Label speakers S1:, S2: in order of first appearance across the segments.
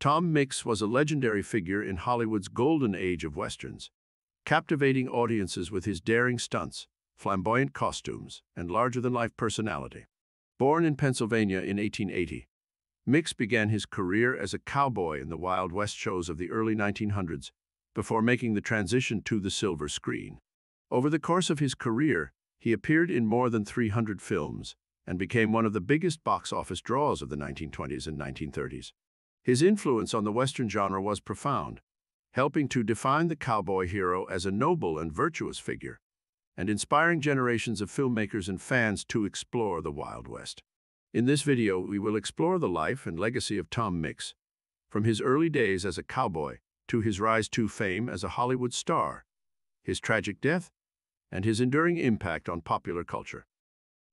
S1: Tom Mix was a legendary figure in Hollywood's golden age of westerns, captivating audiences with his daring stunts, flamboyant costumes, and larger-than-life personality. Born in Pennsylvania in 1880, Mix began his career as a cowboy in the Wild West shows of the early 1900s before making the transition to the silver screen. Over the course of his career, he appeared in more than 300 films and became one of the biggest box office draws of the 1920s and 1930s. His influence on the Western genre was profound, helping to define the cowboy hero as a noble and virtuous figure, and inspiring generations of filmmakers and fans to explore the Wild West. In this video, we will explore the life and legacy of Tom Mix, from his early days as a cowboy to his rise to fame as a Hollywood star, his tragic death, and his enduring impact on popular culture.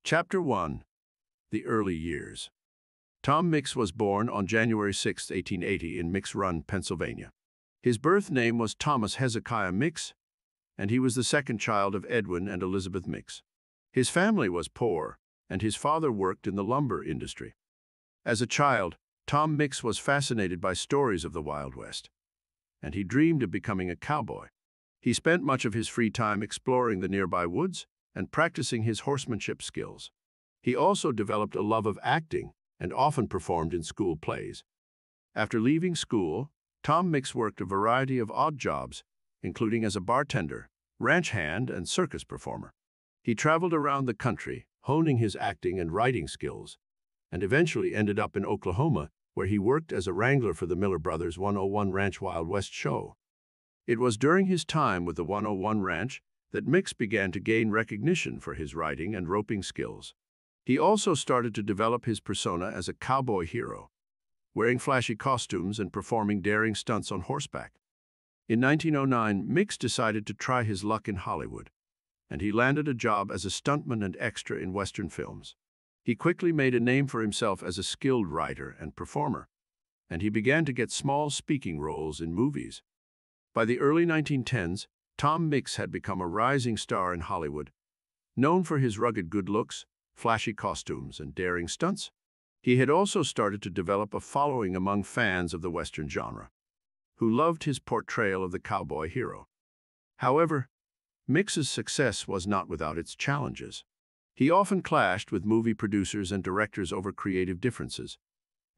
S1: Chapter 1 The Early Years Tom Mix was born on January 6, 1880 in Mix Run, Pennsylvania. His birth name was Thomas Hezekiah Mix, and he was the second child of Edwin and Elizabeth Mix. His family was poor, and his father worked in the lumber industry. As a child, Tom Mix was fascinated by stories of the Wild West, and he dreamed of becoming a cowboy. He spent much of his free time exploring the nearby woods and practicing his horsemanship skills. He also developed a love of acting and often performed in school plays. After leaving school, Tom Mix worked a variety of odd jobs, including as a bartender, ranch hand, and circus performer. He traveled around the country, honing his acting and writing skills, and eventually ended up in Oklahoma, where he worked as a wrangler for the Miller Brothers 101 Ranch Wild West show. It was during his time with the 101 Ranch that Mix began to gain recognition for his writing and roping skills. He also started to develop his persona as a cowboy hero, wearing flashy costumes and performing daring stunts on horseback. In 1909, Mix decided to try his luck in Hollywood, and he landed a job as a stuntman and extra in Western films. He quickly made a name for himself as a skilled writer and performer, and he began to get small speaking roles in movies. By the early 1910s, Tom Mix had become a rising star in Hollywood, known for his rugged good looks, flashy costumes, and daring stunts. He had also started to develop a following among fans of the Western genre, who loved his portrayal of the cowboy hero. However, Mix's success was not without its challenges. He often clashed with movie producers and directors over creative differences,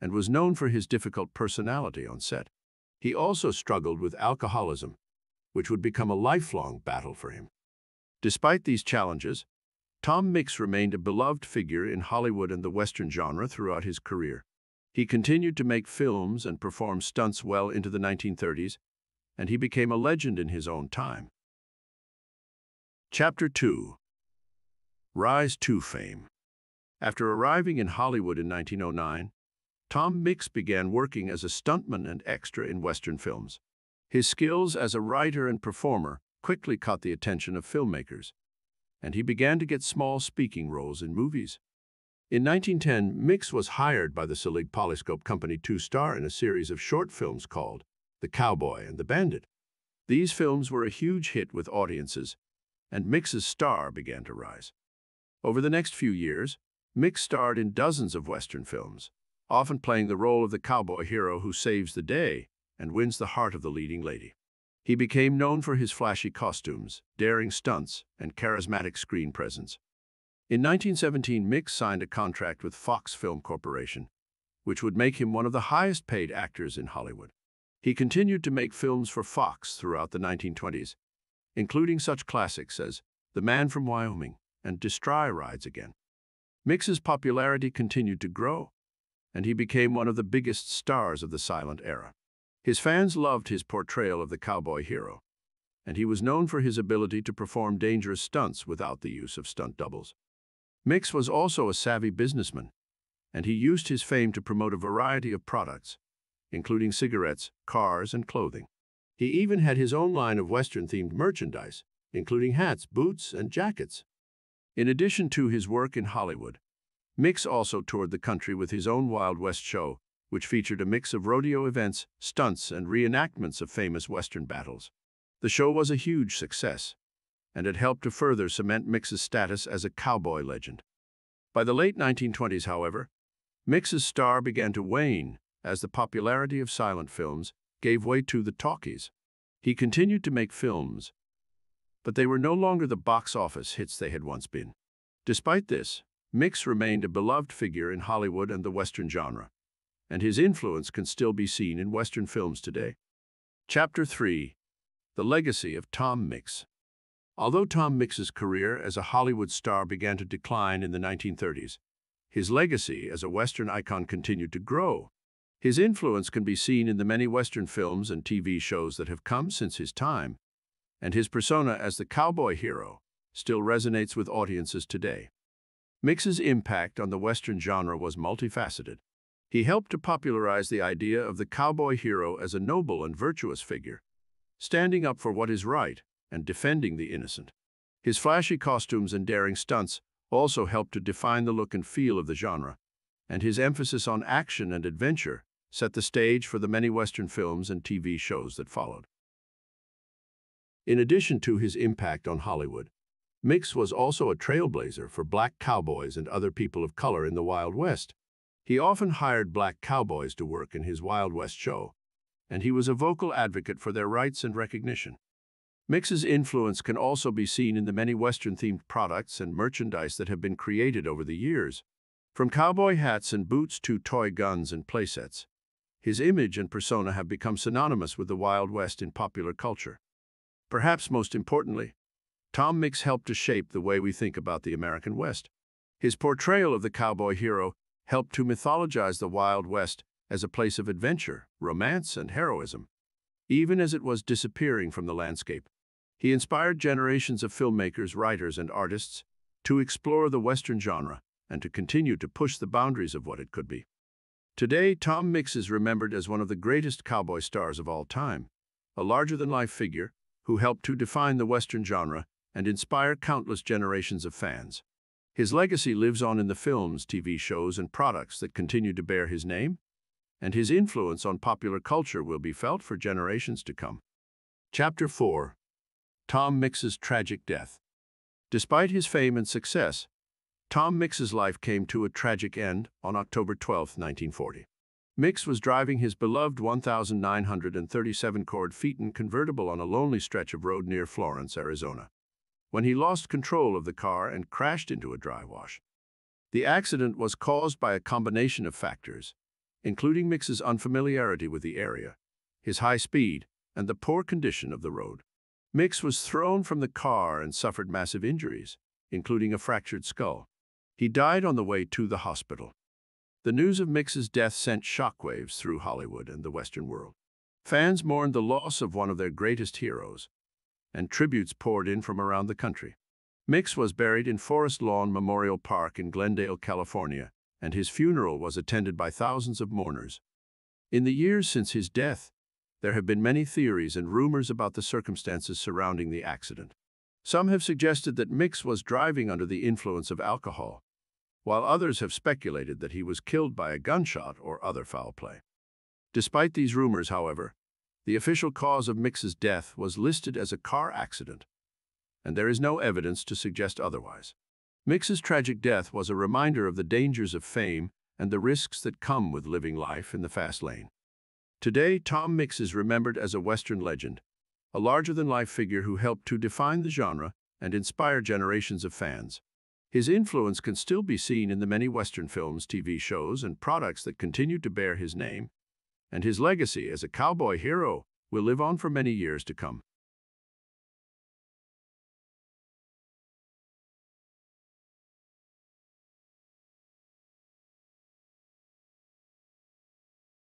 S1: and was known for his difficult personality on set. He also struggled with alcoholism, which would become a lifelong battle for him. Despite these challenges, Tom Mix remained a beloved figure in Hollywood and the Western genre throughout his career. He continued to make films and perform stunts well into the 1930s, and he became a legend in his own time. Chapter 2 Rise to Fame After arriving in Hollywood in 1909, Tom Mix began working as a stuntman and extra in Western films. His skills as a writer and performer quickly caught the attention of filmmakers, and he began to get small speaking roles in movies. In 1910, Mix was hired by the Selig Polyscope Company to star in a series of short films called The Cowboy and the Bandit. These films were a huge hit with audiences, and Mix's star began to rise. Over the next few years, Mix starred in dozens of Western films, often playing the role of the cowboy hero who saves the day and wins the heart of the leading lady. He became known for his flashy costumes, daring stunts, and charismatic screen presence. In 1917, Mix signed a contract with Fox Film Corporation, which would make him one of the highest-paid actors in Hollywood. He continued to make films for Fox throughout the 1920s, including such classics as The Man from Wyoming and Destry Rides Again. Mix's popularity continued to grow, and he became one of the biggest stars of the silent era. His fans loved his portrayal of the cowboy hero, and he was known for his ability to perform dangerous stunts without the use of stunt doubles. Mix was also a savvy businessman, and he used his fame to promote a variety of products, including cigarettes, cars, and clothing. He even had his own line of Western-themed merchandise, including hats, boots, and jackets. In addition to his work in Hollywood, Mix also toured the country with his own Wild West show, which featured a mix of rodeo events, stunts, and reenactments of famous Western battles. The show was a huge success, and it helped to further cement Mix's status as a cowboy legend. By the late 1920s, however, Mix's star began to wane as the popularity of silent films gave way to the talkies. He continued to make films, but they were no longer the box office hits they had once been. Despite this, Mix remained a beloved figure in Hollywood and the Western genre, and his influence can still be seen in Western films today. Chapter 3 The Legacy of Tom Mix Although Tom Mix's career as a Hollywood star began to decline in the 1930s, his legacy as a Western icon continued to grow. His influence can be seen in the many Western films and TV shows that have come since his time, and his persona as the cowboy hero still resonates with audiences today. Mix's impact on the Western genre was multifaceted. He helped to popularize the idea of the cowboy hero as a noble and virtuous figure, standing up for what is right and defending the innocent. His flashy costumes and daring stunts also helped to define the look and feel of the genre, and his emphasis on action and adventure set the stage for the many Western films and TV shows that followed. In addition to his impact on Hollywood, Mix was also a trailblazer for black cowboys and other people of color in the Wild West. He often hired black cowboys to work in his Wild West show, and he was a vocal advocate for their rights and recognition. Mix's influence can also be seen in the many Western-themed products and merchandise that have been created over the years. From cowboy hats and boots to toy guns and playsets, his image and persona have become synonymous with the Wild West in popular culture. Perhaps most importantly, Tom Mix helped to shape the way we think about the American West. His portrayal of the cowboy hero helped to mythologize the Wild West as a place of adventure, romance, and heroism, even as it was disappearing from the landscape. He inspired generations of filmmakers, writers, and artists to explore the Western genre and to continue to push the boundaries of what it could be. Today, Tom Mix is remembered as one of the greatest cowboy stars of all time, a larger-than-life figure who helped to define the Western genre and inspire countless generations of fans. His legacy lives on in the films, TV shows, and products that continue to bear his name, and his influence on popular culture will be felt for generations to come. Chapter 4 Tom Mix's tragic death. Despite his fame and success, Tom Mix's life came to a tragic end on October 12, 1940. Mix was driving his beloved 1,937 Ford Phaeton convertible on a lonely stretch of road near Florence, Arizona, when he lost control of the car and crashed into a dry wash. The accident was caused by a combination of factors, including Mix's unfamiliarity with the area, his high speed, and the poor condition of the road. Mix was thrown from the car and suffered massive injuries, including a fractured skull. He died on the way to the hospital. The news of Mix's death sent shockwaves through Hollywood and the Western world. Fans mourned the loss of one of their greatest heroes, and tributes poured in from around the country. Mix was buried in Forest Lawn Memorial Park in Glendale, California, and his funeral was attended by thousands of mourners. In the years since his death, there have been many theories and rumors about the circumstances surrounding the accident. Some have suggested that Mix was driving under the influence of alcohol, while others have speculated that he was killed by a gunshot or other foul play. Despite these rumors, however, the official cause of Mix's death was listed as a car accident, and there is no evidence to suggest otherwise. Mix's tragic death was a reminder of the dangers of fame and the risks that come with living life in the fast lane. Today, Tom Mix is remembered as a Western legend, a larger-than-life figure who helped to define the genre and inspire generations of fans. His influence can still be seen in the many Western films, TV shows, and products that continue to bear his name, and his legacy as a cowboy hero will live on for many years to come.